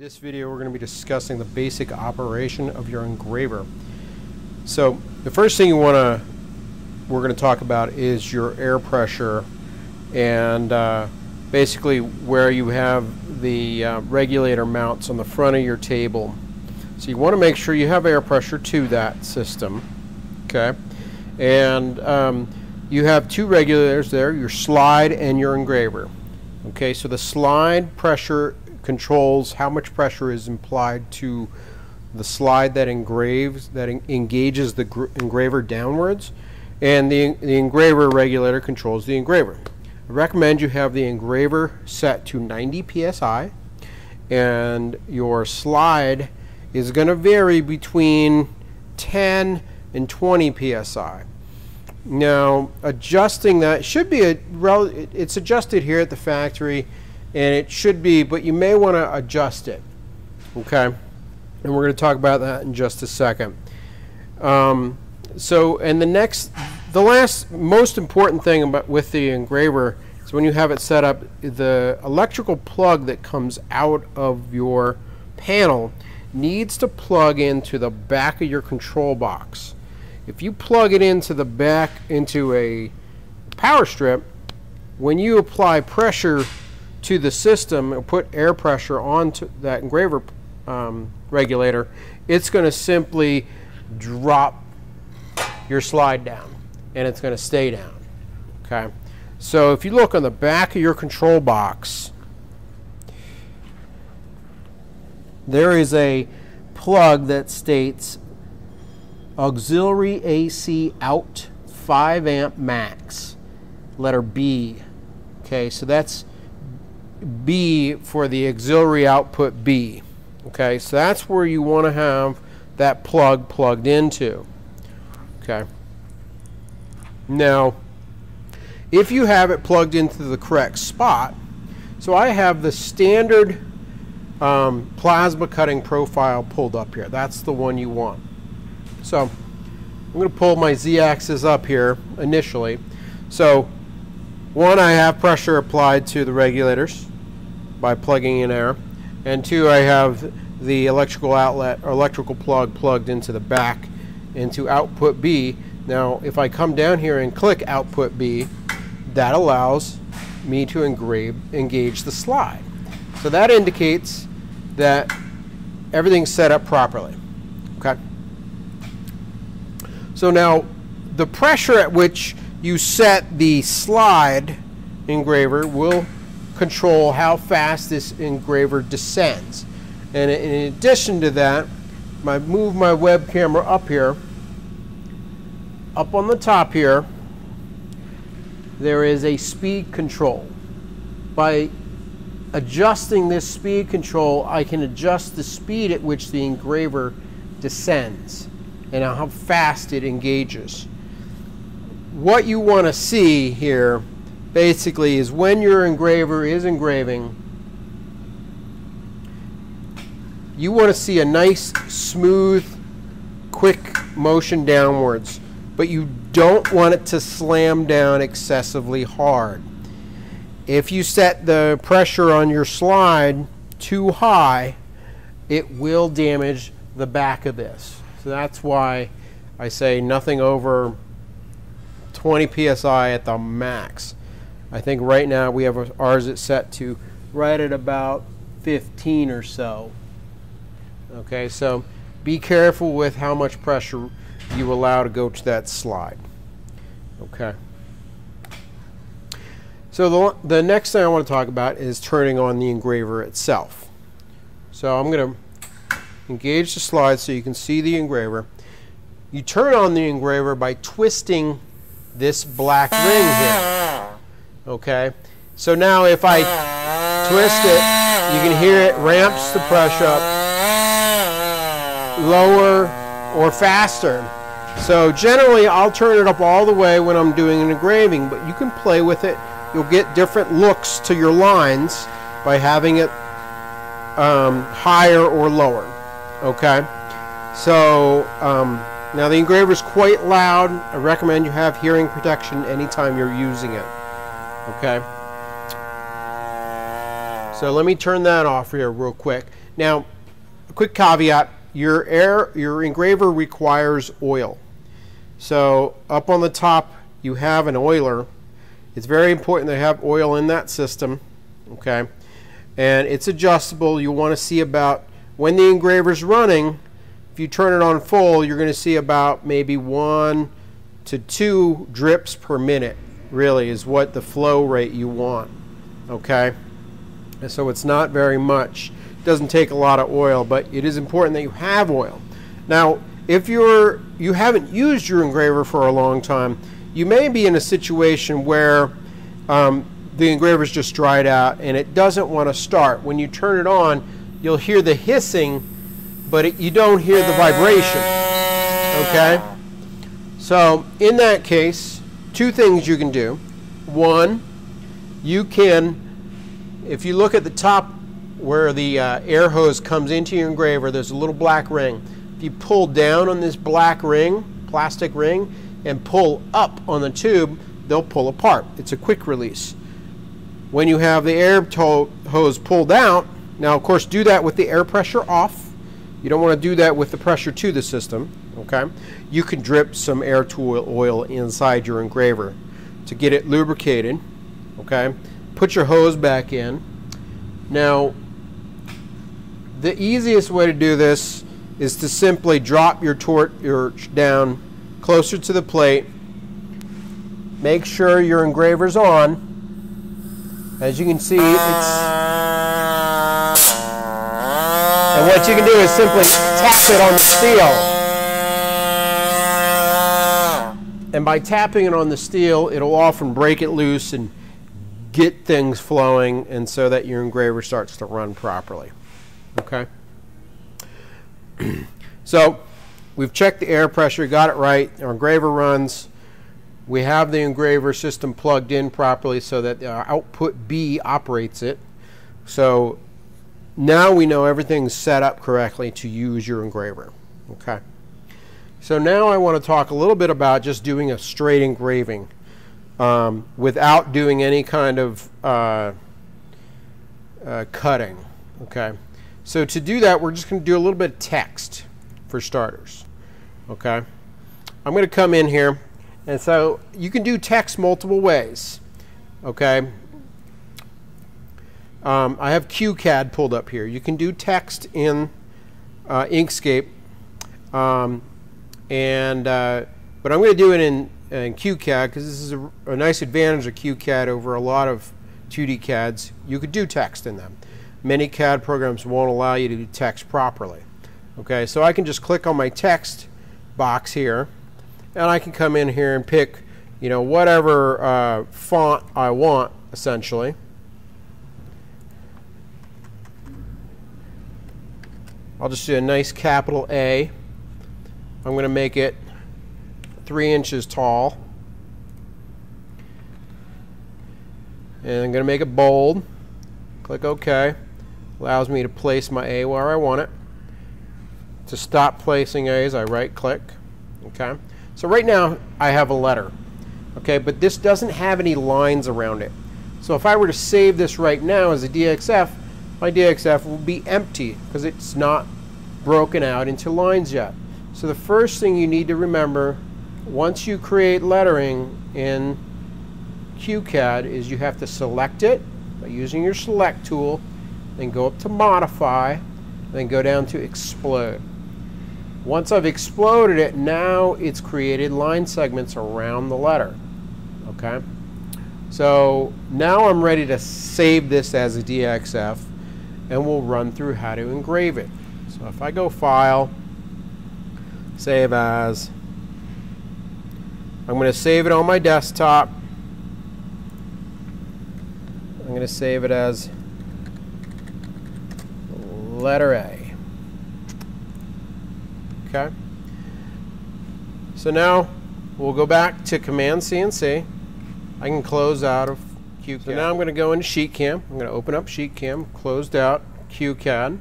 this video we're going to be discussing the basic operation of your engraver. So the first thing you want to we're going to talk about is your air pressure and uh, basically where you have the uh, regulator mounts on the front of your table. So you want to make sure you have air pressure to that system. Okay, and um, you have two regulators there, your slide and your engraver. Okay, so the slide pressure controls how much pressure is applied to the slide that engraves, that en engages the engraver downwards, and the, the engraver regulator controls the engraver. I recommend you have the engraver set to 90 psi, and your slide is going to vary between 10 and 20 psi. Now, adjusting that should be a it's adjusted here at the factory and it should be, but you may want to adjust it. Okay, and we're going to talk about that in just a second. Um, so, and the next, the last most important thing about with the engraver is when you have it set up, the electrical plug that comes out of your panel needs to plug into the back of your control box. If you plug it into the back into a power strip, when you apply pressure to the system and put air pressure onto that engraver um, regulator, it's going to simply drop your slide down and it's going to stay down. Okay. So if you look on the back of your control box, there is a plug that states auxiliary AC out 5 amp max, letter B. Okay, so that's B for the auxiliary output B. Okay, so that's where you want to have that plug plugged into. Okay. Now, if you have it plugged into the correct spot, so I have the standard um, plasma cutting profile pulled up here. That's the one you want. So I'm going to pull my z-axis up here initially. So one, I have pressure applied to the regulators by plugging in air. And two, I have the electrical outlet or electrical plug plugged into the back into output B. Now, if I come down here and click output B, that allows me to engrave, engage the slide. So that indicates that everything's set up properly. Okay. So now, the pressure at which you set the slide engraver will control how fast this engraver descends. And in addition to that, I move my web camera up here, up on the top here, there is a speed control. By adjusting this speed control, I can adjust the speed at which the engraver descends and how fast it engages. What you want to see here basically is when your engraver is engraving, you want to see a nice, smooth, quick motion downwards, but you don't want it to slam down excessively hard. If you set the pressure on your slide too high, it will damage the back of this. So that's why I say nothing over 20 psi at the max. I think right now we have ours set to right at about 15 or so. Okay, so be careful with how much pressure you allow to go to that slide. Okay. So the, the next thing I want to talk about is turning on the engraver itself. So I'm going to engage the slide so you can see the engraver. You turn on the engraver by twisting this black ring here. Okay, so now if I twist it, you can hear it ramps the pressure up lower or faster. So generally I'll turn it up all the way when I'm doing an engraving, but you can play with it. You'll get different looks to your lines by having it um, higher or lower. Okay, so um, now the engraver is quite loud. I recommend you have hearing protection anytime you're using it. Okay. So let me turn that off here real quick. Now, a quick caveat, your air, your engraver requires oil. So up on the top, you have an oiler. It's very important to have oil in that system, okay? And it's adjustable. You want to see about, when the engraver's running, if you turn it on full, you're going to see about maybe one to two drips per minute, really, is what the flow rate you want, okay? And so it's not very much. It doesn't take a lot of oil, but it is important that you have oil. Now, if you're you haven't used your engraver for a long time, you may be in a situation where um, the engraver's just dried out and it doesn't want to start. When you turn it on, you'll hear the hissing, but it, you don't hear the vibration. Okay? So, in that case, two things you can do. One, you can if you look at the top where the uh, air hose comes into your engraver, there's a little black ring. If you pull down on this black ring, plastic ring, and pull up on the tube, they'll pull apart. It's a quick release. When you have the air hose pulled out, now of course do that with the air pressure off. You don't want to do that with the pressure to the system, okay? You can drip some air tool oil inside your engraver to get it lubricated, okay? put your hose back in. Now, the easiest way to do this is to simply drop your torch down closer to the plate. Make sure your engraver's on. As you can see, it's... And what you can do is simply tap it on the steel. And by tapping it on the steel, it'll often break it loose and get things flowing and so that your engraver starts to run properly. Okay? so we've checked the air pressure, got it right. Our engraver runs. We have the engraver system plugged in properly so that our uh, output B operates it. So now we know everything's set up correctly to use your engraver. Okay. So now I want to talk a little bit about just doing a straight engraving um, without doing any kind of uh, uh, cutting. Okay, so to do that, we're just going to do a little bit of text for starters. Okay, I'm going to come in here, and so you can do text multiple ways. Okay, um, I have QCAD pulled up here. You can do text in uh, Inkscape, um, and uh, but I'm going to do it in and QCAD, because this is a, a, nice advantage of QCAD over a lot of 2D CADs, you could do text in them. Many CAD programs won't allow you to do text properly. Okay, so I can just click on my text box here, and I can come in here and pick, you know, whatever uh, font I want, essentially. I'll just do a nice capital A. I'm going to make it three inches tall. And I'm going to make it bold. Click OK. Allows me to place my A where I want it. To stop placing A's, I right click. Okay. So right now I have a letter. Okay, but this doesn't have any lines around it. So if I were to save this right now as a DXF, my DXF will be empty because it's not broken out into lines yet. So the first thing you need to remember once you create lettering in QCAD is you have to select it by using your select tool, then go up to modify, then go down to explode. Once I've exploded it, now it's created line segments around the letter. Okay? So now I'm ready to save this as a DXF and we'll run through how to engrave it. So if I go File, Save As, I'm going to save it on my desktop. I'm going to save it as letter A. Okay. So now we'll go back to Command CNC. I can close out of QCAD. So now I'm going to go into SheetCam. I'm going to open up SheetCam, closed out QCAD.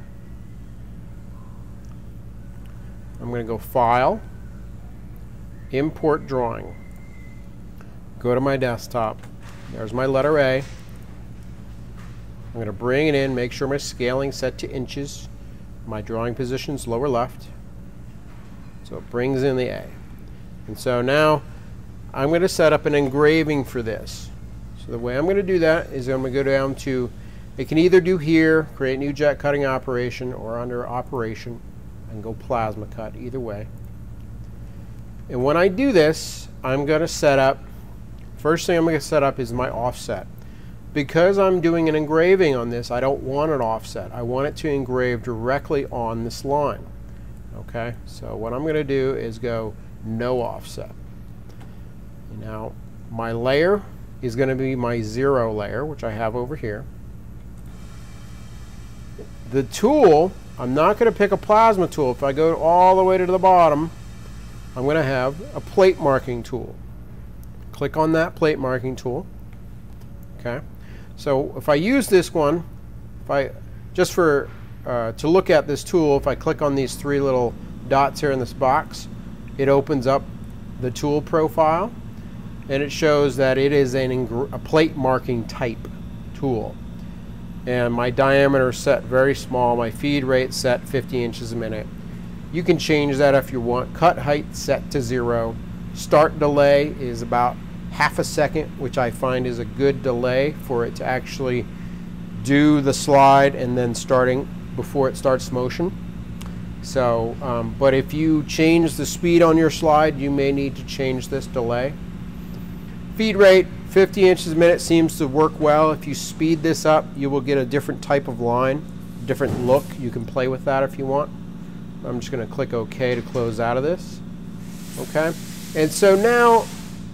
I'm going to go File, Import Drawing go to my desktop. There's my letter A. I'm going to bring it in, make sure my scaling set to inches. My drawing position's lower left. So it brings in the A. And so now I'm going to set up an engraving for this. So the way I'm going to do that is I'm going to go down to, it can either do here, create new jet cutting operation, or under operation, and go plasma cut, either way. And when I do this, I'm going to set up, first thing I'm going to set up is my offset. Because I'm doing an engraving on this, I don't want an offset. I want it to engrave directly on this line. Okay, so what I'm going to do is go no offset. Now, my layer is going to be my zero layer, which I have over here. The tool, I'm not going to pick a plasma tool. If I go all the way to the bottom, I'm going to have a plate marking tool. Click on that plate marking tool. Okay. So if I use this one, if I just for uh, to look at this tool, if I click on these three little dots here in this box, it opens up the tool profile and it shows that it is an a plate marking type tool. And my diameter set very small, my feed rate set 50 inches a minute. You can change that if you want. Cut height set to zero. Start delay is about half a second, which I find is a good delay for it to actually do the slide and then starting before it starts motion. So, um, but if you change the speed on your slide, you may need to change this delay. Feed rate, 50 inches a minute seems to work well. If you speed this up, you will get a different type of line, different look. You can play with that if you want. I'm just going to click OK to close out of this. Okay. And so now,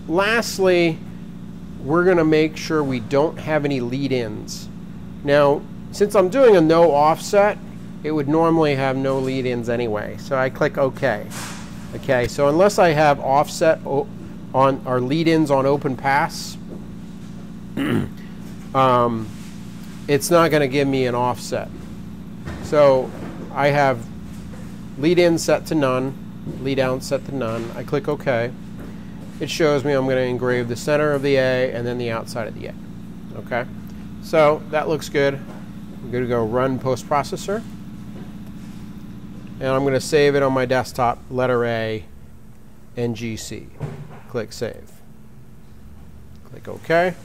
lastly, we're going to make sure we don't have any lead-ins. Now, since I'm doing a no offset, it would normally have no lead-ins anyway. So I click OK. Okay, so unless I have offset on our lead-ins on open pass, um, it's not going to give me an offset. So I have lead in set to none, lead out set to none. I click OK. It shows me I'm going to engrave the center of the A and then the outside of the A. Okay, so that looks good. I'm going to go run post processor. And I'm going to save it on my desktop, letter A, NGC. Click Save. Click OK.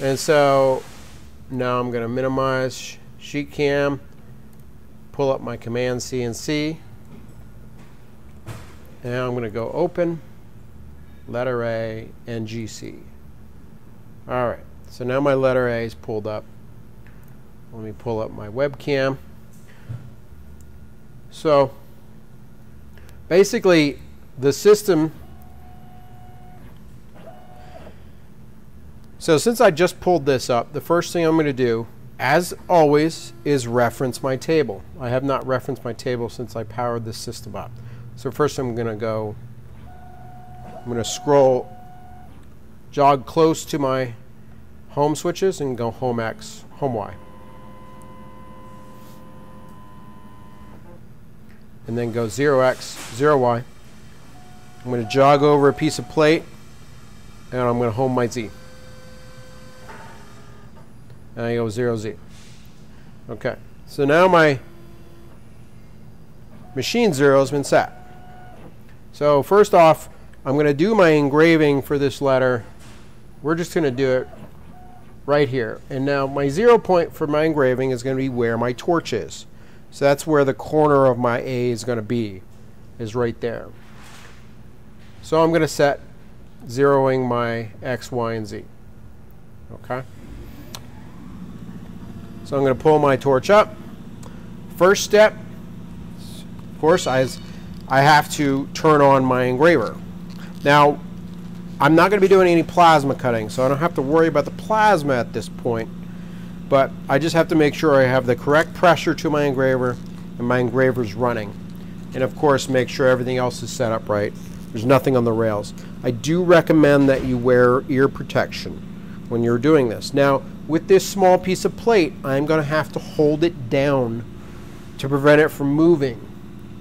And so now I'm going to minimize sheet cam pull up my command CNC. And C. Now I'm going to go open, letter A, NGC. All right, so now my letter A is pulled up. Let me pull up my webcam. So basically, the system. So since I just pulled this up, the first thing I'm going to do as always, is reference my table. I have not referenced my table since I powered this system up. So first I'm going to go, I'm going to scroll, jog close to my home switches and go home X, home Y. And then go 0x, 0y. I'm going to jog over a piece of plate and I'm going to home my Z and I go 0, Z. Okay, so now my machine 0 has been set. So first off, I'm going to do my engraving for this letter. We're just going to do it right here. And now my zero point for my engraving is going to be where my torch is. So that's where the corner of my A is going to be, is right there. So I'm going to set zeroing my X, Y, and Z. Okay. So I'm going to pull my torch up. First step, of course, I, I have to turn on my engraver. Now, I'm not going to be doing any plasma cutting, so I don't have to worry about the plasma at this point. But I just have to make sure I have the correct pressure to my engraver and my engraver's running. And of course, make sure everything else is set up right. There's nothing on the rails. I do recommend that you wear ear protection when you're doing this. Now, with this small piece of plate, I'm going to have to hold it down to prevent it from moving.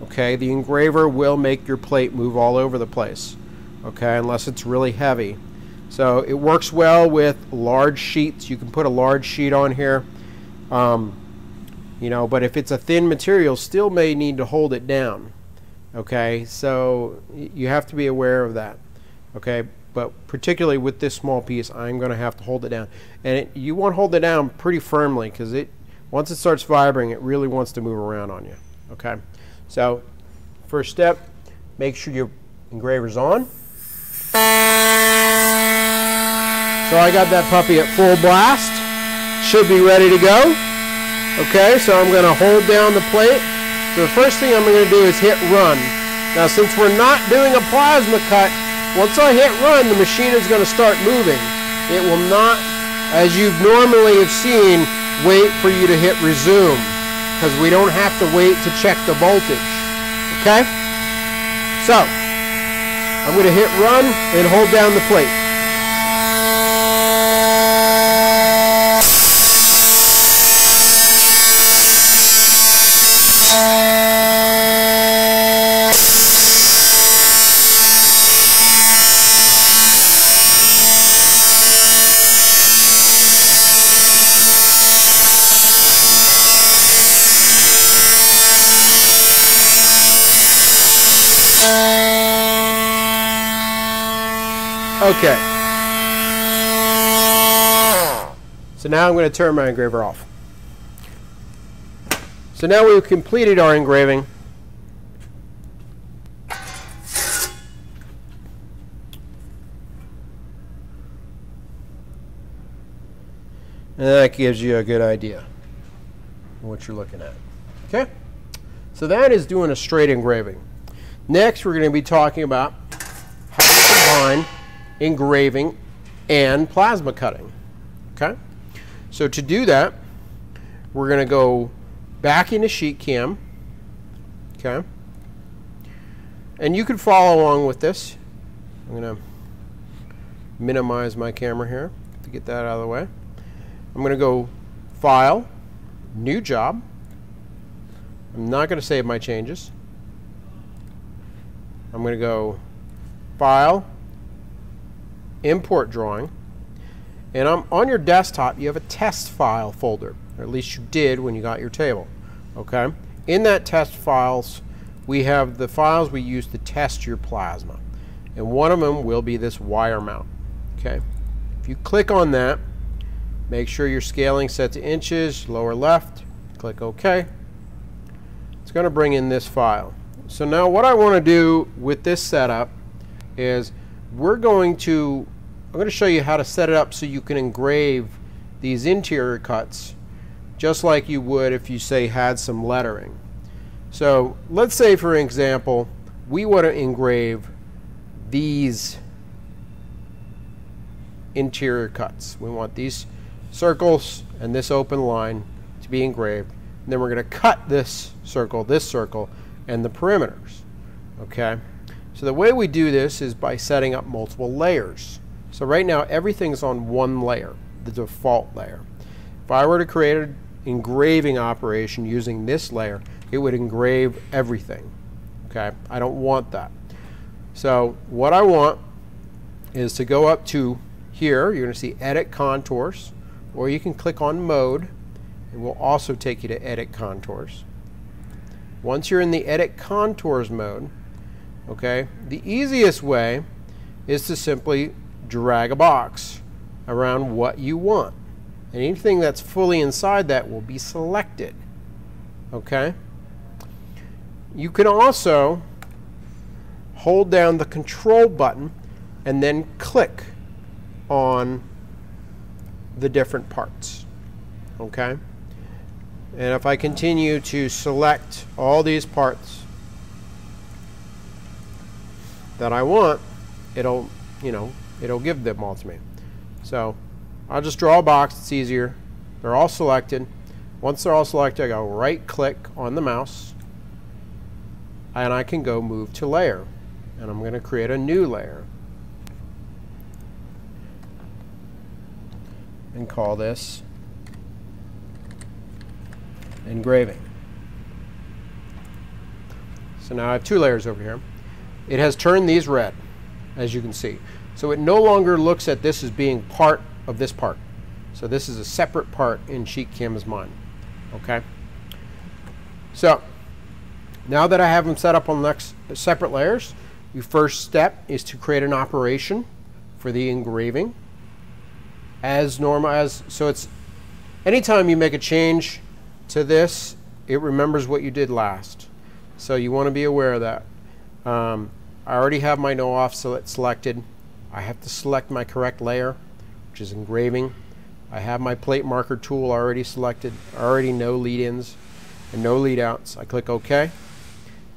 Okay, the engraver will make your plate move all over the place. Okay, unless it's really heavy. So it works well with large sheets. You can put a large sheet on here. Um, you know, but if it's a thin material, still may need to hold it down. Okay, so you have to be aware of that. Okay, but particularly with this small piece, I'm going to have to hold it down. And it, you want to hold it down pretty firmly because it, once it starts vibrating, it really wants to move around on you. Okay, so first step, make sure your engraver's on. So I got that puppy at full blast. Should be ready to go. Okay, so I'm going to hold down the plate. So the first thing I'm going to do is hit run. Now since we're not doing a plasma cut, once I hit run, the machine is going to start moving. It will not, as you normally have seen, wait for you to hit resume because we don't have to wait to check the voltage. Okay? So, I'm going to hit run and hold down the plate. Okay. So now I'm going to turn my engraver off. So now we've completed our engraving. And that gives you a good idea of what you're looking at. Okay? So that is doing a straight engraving. Next, we're going to be talking about how to combine engraving, and plasma cutting. Okay? So to do that, we're going to go back into sheet cam. Okay? And you can follow along with this. I'm going to minimize my camera here to get that out of the way. I'm going to go File, New Job. I'm not going to save my changes. I'm going to go File, import drawing, and I'm on your desktop you have a test file folder, or at least you did when you got your table. Okay? In that test files, we have the files we use to test your plasma. And one of them will be this wire mount. Okay? If you click on that, make sure your scaling set to inches, lower left, click OK. It's going to bring in this file. So now what I want to do with this setup is we're going to, I'm going to show you how to set it up so you can engrave these interior cuts just like you would if you say had some lettering. So let's say for example we want to engrave these interior cuts. We want these circles and this open line to be engraved. And then we're going to cut this circle, this circle, and the perimeters. Okay? So the way we do this is by setting up multiple layers. So right now everything's on one layer, the default layer. If I were to create an engraving operation using this layer, it would engrave everything. Okay, I don't want that. So what I want is to go up to here, you're going to see edit contours, or you can click on mode, and we'll also take you to edit contours. Once you're in the edit contours mode, Okay, the easiest way is to simply drag a box around what you want. And anything that's fully inside that will be selected. Okay? You can also hold down the control button and then click on the different parts. Okay? And if I continue to select all these parts, that I want, it'll, you know, it'll give them all to me. So I'll just draw a box, it's easier. They're all selected. Once they're all selected, I go right click on the mouse and I can go move to layer. And I'm going to create a new layer. And call this engraving. So now I have two layers over here. It has turned these red, as you can see. So it no longer looks at this as being part of this part. So this is a separate part in SheetCam's mind. Okay. So now that I have them set up on next separate layers, your first step is to create an operation for the engraving as normal as so it's anytime you make a change to this it remembers what you did last so you want to be aware of that um, I already have my no offset selected. I have to select my correct layer which is engraving. I have my plate marker tool already selected I already know lead ins and no lead outs I click OK.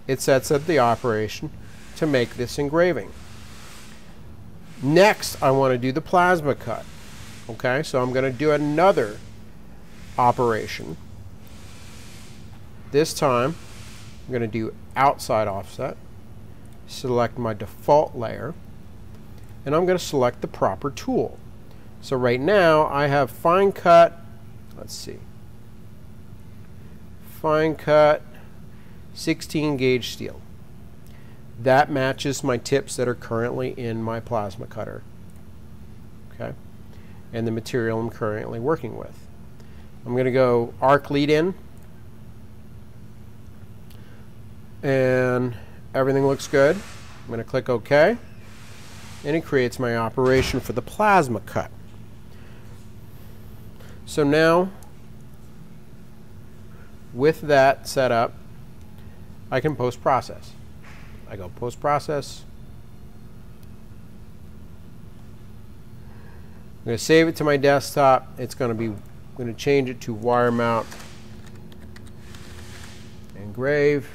It sets up the operation to make this engraving. Next I want to do the plasma cut Okay, so I'm going to do another operation. This time, I'm going to do outside offset, select my default layer, and I'm going to select the proper tool. So right now, I have fine cut, let's see, fine cut 16 gauge steel. That matches my tips that are currently in my plasma cutter. Okay and the material I'm currently working with. I'm going to go arc lead in and everything looks good. I'm going to click OK and it creates my operation for the plasma cut. So now with that set up I can post process. I go post process I'm going to save it to my desktop. It's going to be I'm going to change it to wire mount engrave.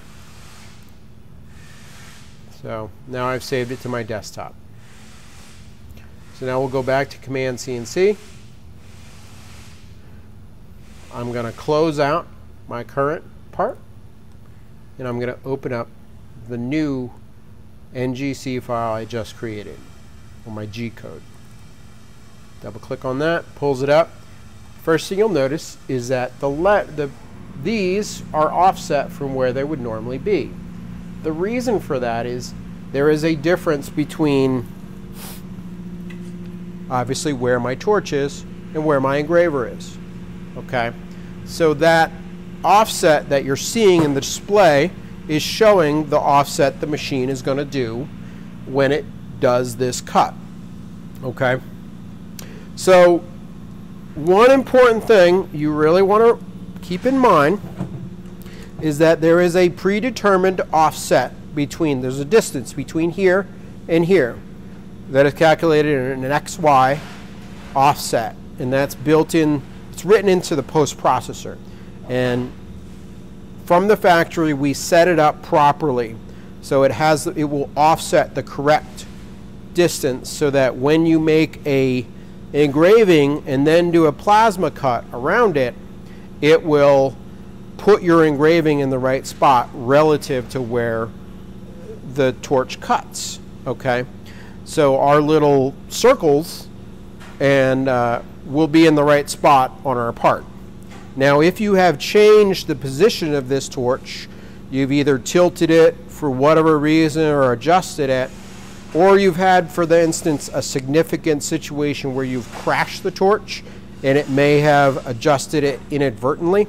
So now I've saved it to my desktop. So now we'll go back to Command CNC. I'm going to close out my current part and I'm going to open up the new NGC file I just created or my G code. Double click on that, pulls it up. First thing you'll notice is that the, the these are offset from where they would normally be. The reason for that is there is a difference between obviously where my torch is and where my engraver is. Okay, so that offset that you're seeing in the display is showing the offset the machine is going to do when it does this cut. Okay. So one important thing you really want to keep in mind is that there is a predetermined offset between, there's a distance between here and here that is calculated in an XY offset. And that's built in, it's written into the post processor. And from the factory, we set it up properly so it has, it will offset the correct distance so that when you make a engraving and then do a plasma cut around it, it will put your engraving in the right spot relative to where the torch cuts. Okay, so our little circles and uh, will be in the right spot on our part. Now, if you have changed the position of this torch, you've either tilted it for whatever reason or adjusted it, or you've had, for the instance, a significant situation where you've crashed the torch and it may have adjusted it inadvertently,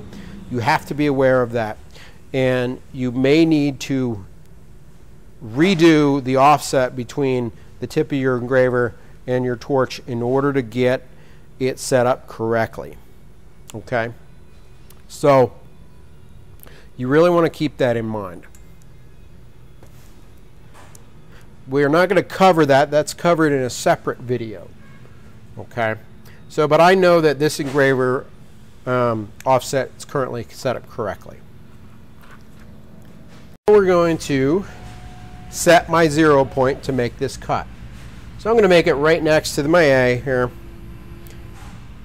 you have to be aware of that. And you may need to redo the offset between the tip of your engraver and your torch in order to get it set up correctly. Okay? So, you really want to keep that in mind. We're not going to cover that. That's covered in a separate video. Okay. So, but I know that this engraver um, offset is currently set up correctly. We're going to set my zero point to make this cut. So I'm going to make it right next to my A here.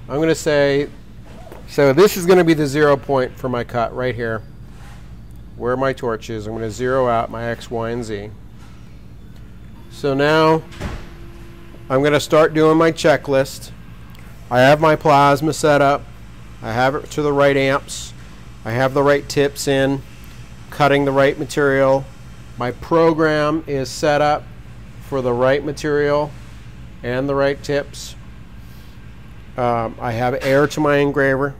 I'm going to say, so this is going to be the zero point for my cut right here, where my torch is. I'm going to zero out my X, Y, and Z. So now I'm going to start doing my checklist. I have my plasma set up. I have it to the right amps. I have the right tips in, cutting the right material. My program is set up for the right material and the right tips. Um, I have air to my engraver.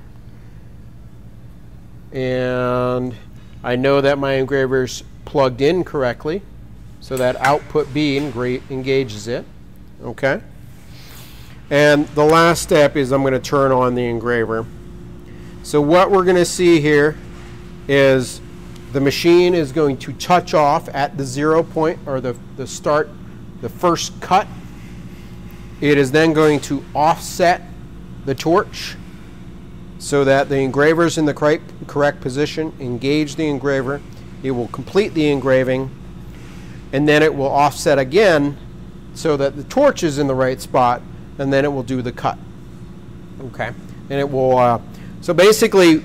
And I know that my engraver's plugged in correctly. So that output B engages it. Okay. And the last step is I'm going to turn on the engraver. So what we're going to see here is the machine is going to touch off at the zero point or the, the start, the first cut. It is then going to offset the torch so that the engraver is in the correct, correct position, engage the engraver, it will complete the engraving, and then it will offset again so that the torch is in the right spot, and then it will do the cut. Okay, and it will, uh, so basically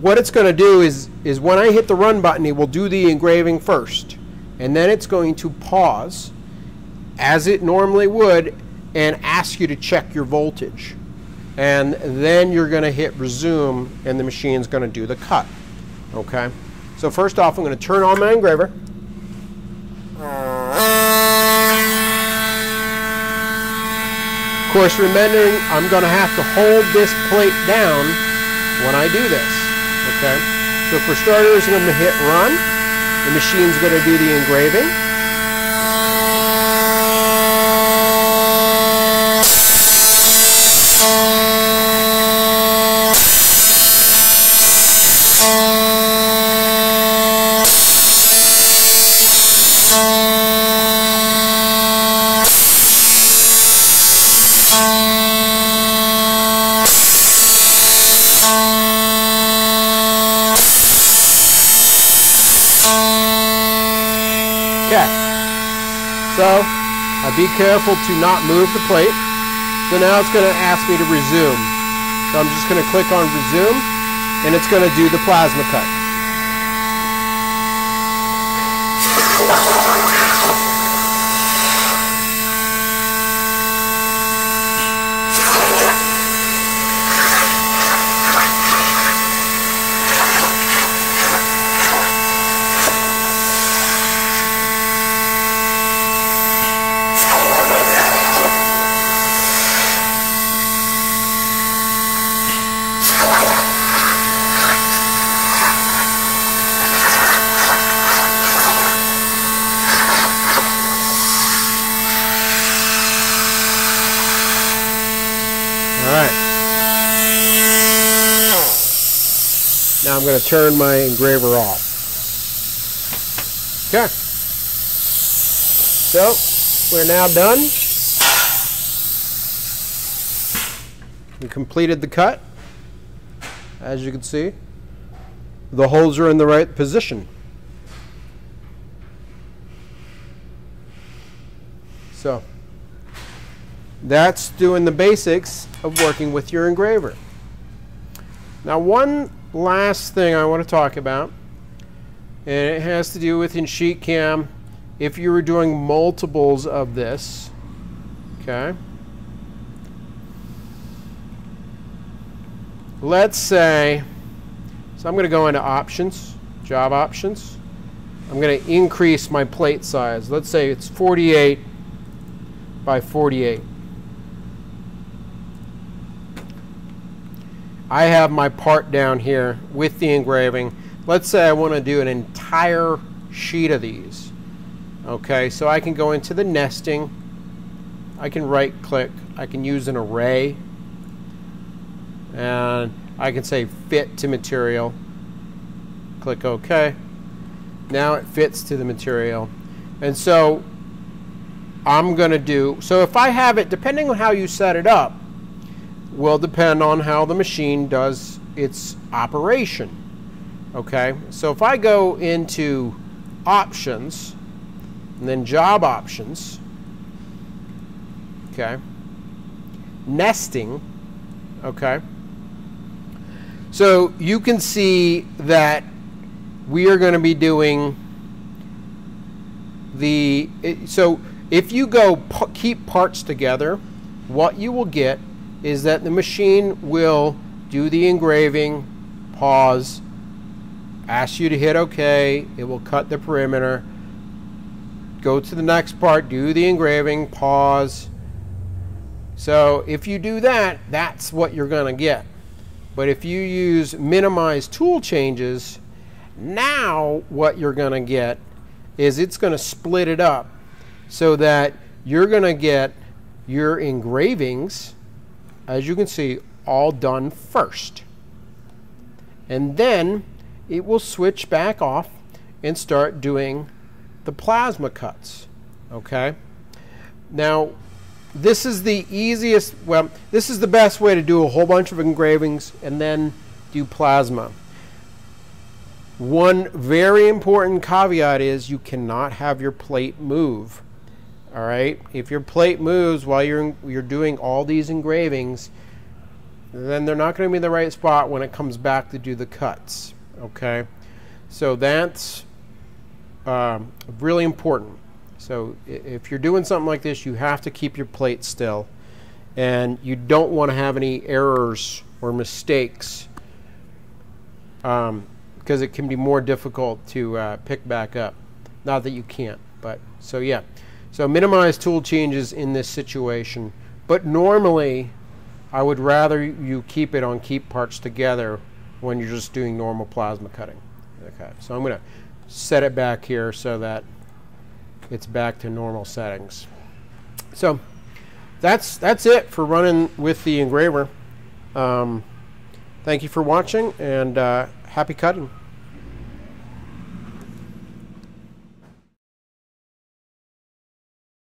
what it's going to do is, is when I hit the run button, it will do the engraving first, and then it's going to pause as it normally would and ask you to check your voltage and then you're going to hit resume and the machine's going to do the cut. Okay? So first off, I'm going to turn on my engraver. Of course, remembering I'm going to have to hold this plate down when I do this. Okay? So for starters, I'm going to hit run. The machine's going to do the engraving. Okay. So, uh, be careful to not move the plate. So now it's going to ask me to resume. So I'm just going to click on resume, and it's going to do the plasma cut. Now I'm going to turn my engraver off. Okay. So, we're now done. We completed the cut. As you can see, the holes are in the right position. So, that's doing the basics of working with your engraver. Now one last thing I want to talk about, and it has to do with in sheet cam, if you were doing multiples of this, okay, let's say, so I'm going to go into options, job options. I'm going to increase my plate size. Let's say it's 48 by 48. I have my part down here with the engraving. Let's say I want to do an entire sheet of these. Okay, so I can go into the nesting. I can right click. I can use an array. And I can say fit to material. Click OK. Now it fits to the material. And so I'm going to do, so if I have it, depending on how you set it up, will depend on how the machine does its operation. Okay, so if I go into options and then job options, okay, nesting, okay, so you can see that we are going to be doing the, so if you go keep parts together, what you will get is that the machine will do the engraving, pause, ask you to hit OK, it will cut the perimeter, go to the next part, do the engraving, pause, So if you do that, that's what you're going to get. But if you use minimize tool changes, now what you're going to get is it's going to split it up so that you're going to get your engravings, as you can see, all done first. And then it will switch back off and start doing the plasma cuts. Okay? Now, this is the easiest, well, this is the best way to do a whole bunch of engravings and then do plasma. One very important caveat is you cannot have your plate move. All right? If your plate moves while you're you're doing all these engravings, then they're not going to be in the right spot when it comes back to do the cuts. Okay? So that's um, really important. So if you're doing something like this, you have to keep your plate still. And you don't want to have any errors or mistakes um, because it can be more difficult to uh, pick back up. Not that you can't, but so yeah. So minimize tool changes in this situation. But normally, I would rather you keep it on keep parts together when you're just doing normal plasma cutting. Okay, so I'm going to set it back here so that it's back to normal settings. So that's that's it for running with the engraver. Um, thank you for watching and uh, happy cutting.